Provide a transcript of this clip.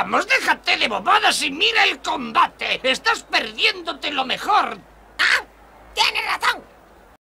Vamos, déjate de bobadas y mira el combate. Estás perdiéndote lo mejor.